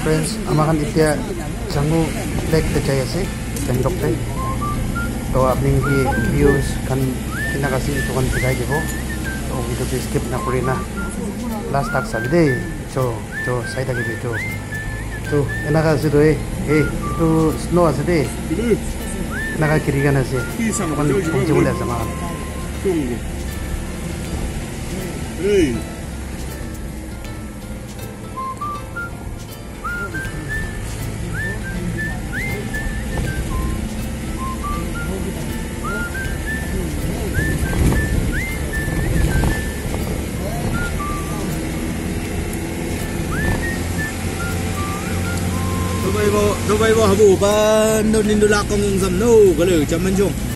Friends, amakan itya sanggu take the jaya sih, pendok teh. To abning ki views kan kita kasih itu kan tidak jago. To itu di skip nak kuri. Nah. Last tak sabde, to to saya tak gitu. Tuh To enak aja tuh eh, eh itu snow aja deh. Enak kiri kan aja. Kita makan kunci mulai sama. Ase. Kisah Kan Dubai bo Dubai bo habu ba no nindo la kong zam no galu le cham jong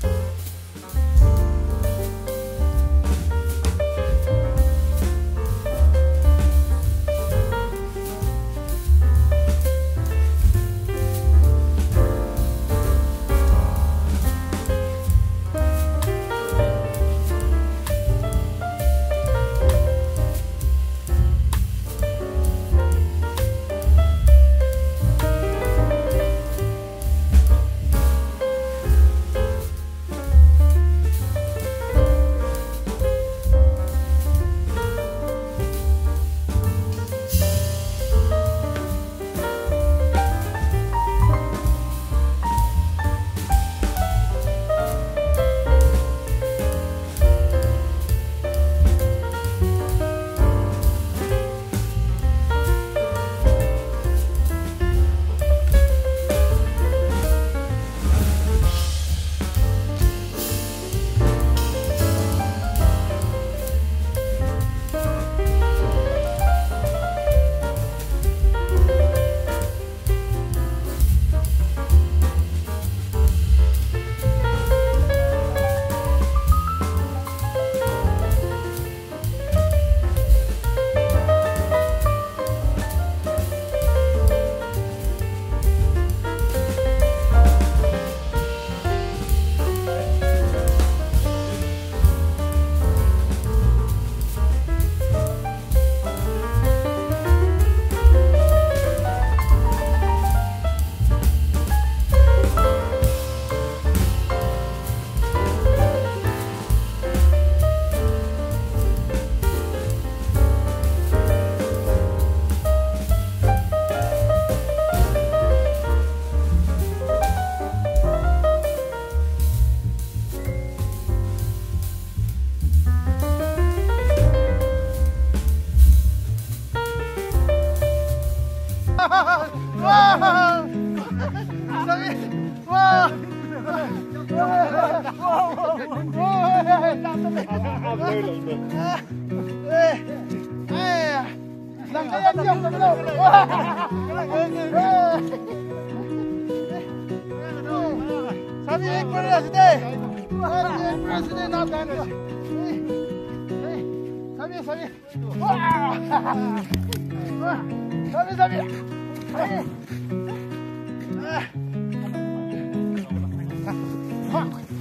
Ah!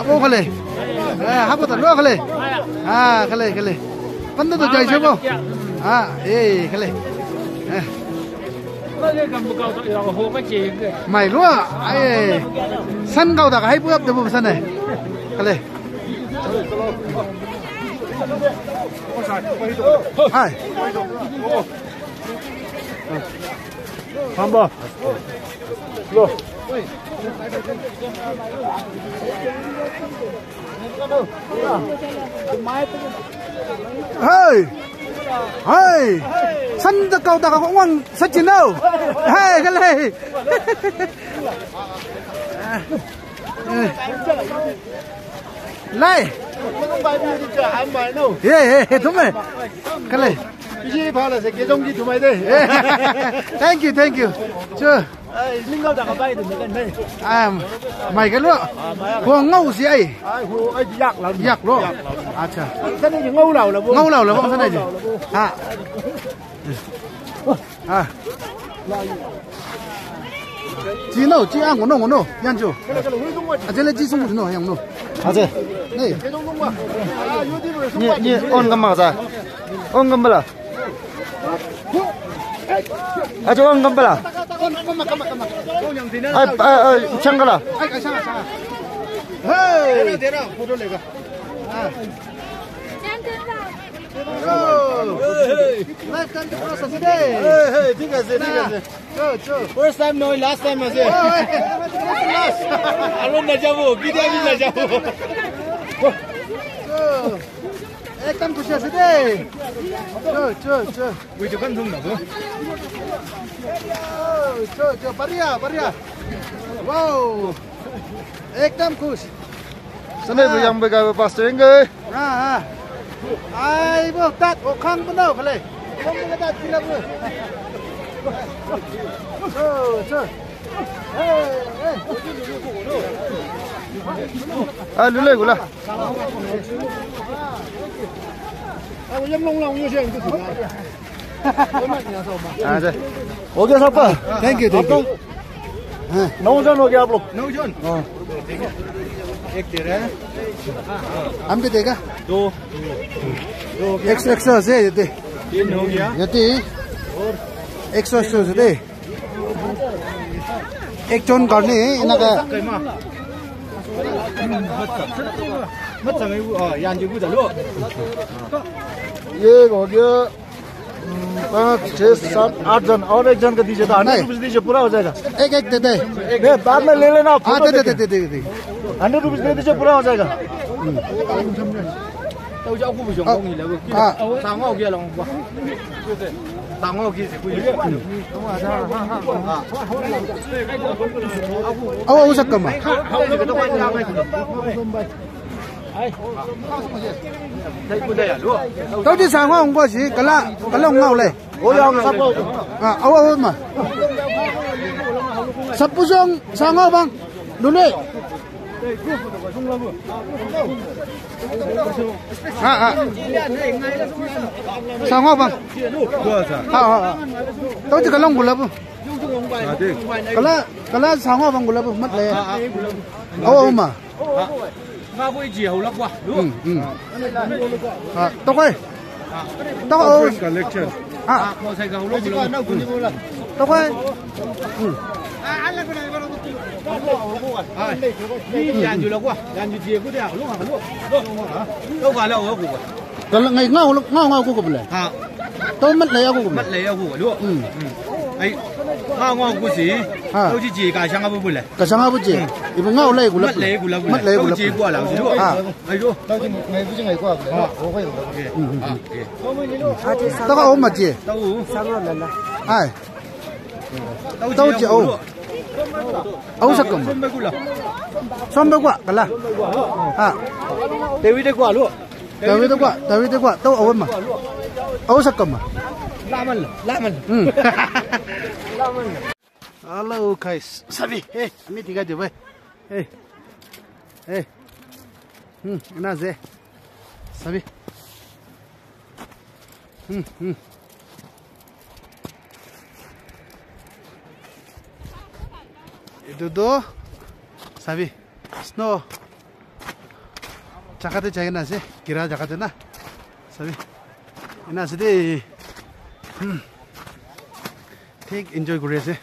Apo kale. Eh, hapo tan lo kale. Ah, kale, kale. Panda to chạy cho bố. Ah, eh, kale. Eh. mày luôn à ai sân cầu đặc hay bữa được một sân này cái này hai Vamos embora. Lô. Hey! Hey! Sân ta cầu ta có ngon sân chiến đâu. Hey, cái này. Này. Không phải Cái này. thank you thank you 마이 돼. 땡큐 땡큐. 저 Lingaw da ka bay din kan nay. Ah, mai kan ngâu Ko ngau si ai. Ai ko ai yak la. Yak lo. Acha. Sa ni ngau law la bo. Ngau law la bo sa ni. à, Ha. Ji no, ji an ko no ko no. cái ju. A je le ji sung ko no yang no. A je. Nei. Ni ni on ga ma za. On ga ma la. Ah, jawang gamba lah. Ay, ay, ay, siyang ka lah. Ay, ay, siyang, siyang. Hey! Dera, dera, puro lega. Ah. First time no, last time as well. I won't let you go. Give me let you go. एकदम खुसी आछु देऊ उयो पनि जाउँ भएको छो छो बढिया बढिया Wow. Ekdam kush. Sana ibu yang begawe pastor enggak? Nah, ah. Ibu tak okang benar boleh. Kamu nggak tak sila bu. So, so. Hey, hey. Ah, lulai gula. 哎，我扔窿窿咗先，唔得掂啊！啊，हो गया साहब थैंक यू थैंक नौ जन हो हम भी देगा दो दो एक सौ एक सौ से देते तीन हो गया देते और एक सौ अस्सी से दे एक चौन करने इनका mất chẳng ấy ờ yan chứ bây giờ luôn ये हो गया हम्म, पाँच छः सात आठ जन और एक जन का दीजिए तो हंड्रेड नहीं। रुपीज दीजिए पूरा हो जाएगा एक एक दे दे नहीं, बाद में ले लेना हाँ दे दे दे दे दे दे हंड्रेड रुपीज दे दीजिए पूरा हो जाएगा đâu đi sang không có gì cả là cả là ngầu này. Ôi ông à áo áo mà. Sắp bút sang sang ngầu băng đúng đấy à à. Sang ngầu băng à à, à. đâu chỉ cái lông của lớp cái là cả là sang ngầu băng của lớp mất này áo áo mà nga vui chỉ hầu lắc quả đúng không? Ừ, ừ. À, tóc ơi. Tóc ơi. Collection. À, có sai gấu lắc quả đâu cũng như là. Tóc ơi. Ừ. À, ăn lắc cái này vào cái này. Đi dàn dù lắc quả, dàn dù chỉ cũng được lúc nào lúc. Đâu quả đâu cũng. Đó là ngày ngao ngao ngao cũng cũng lại. À. Tôi mất lấy cũng cũng. Mất lấy cũng đúng không? Ừ ngao ngon của gì đâu chỉ chỉ cả sang apa boleh cái sang apa je ibu ngao lấy của mất lấy của là mất lấy của đâu chỉ qua làm gì luôn À. ấy luôn ngày cuối ngày qua ok ok tao ôm mà je đâu ai đâu Đâu chỉ ôm. ấu sắc cầm không biết của là xong đâu quả cả là à đều đi qua luôn đại việt quả đại việt quả tao ôm mà ấu sắc cầm mà Halo guys, sabi, eh, ini tiga coba, eh, eh, hmm, ini aze, sabi, hmm, hmm. itu sabi, snow, cakatnya cakin aze, kira cakatnya nah, sabi, ini aze deh. ঠিক enjoy কৰি আছে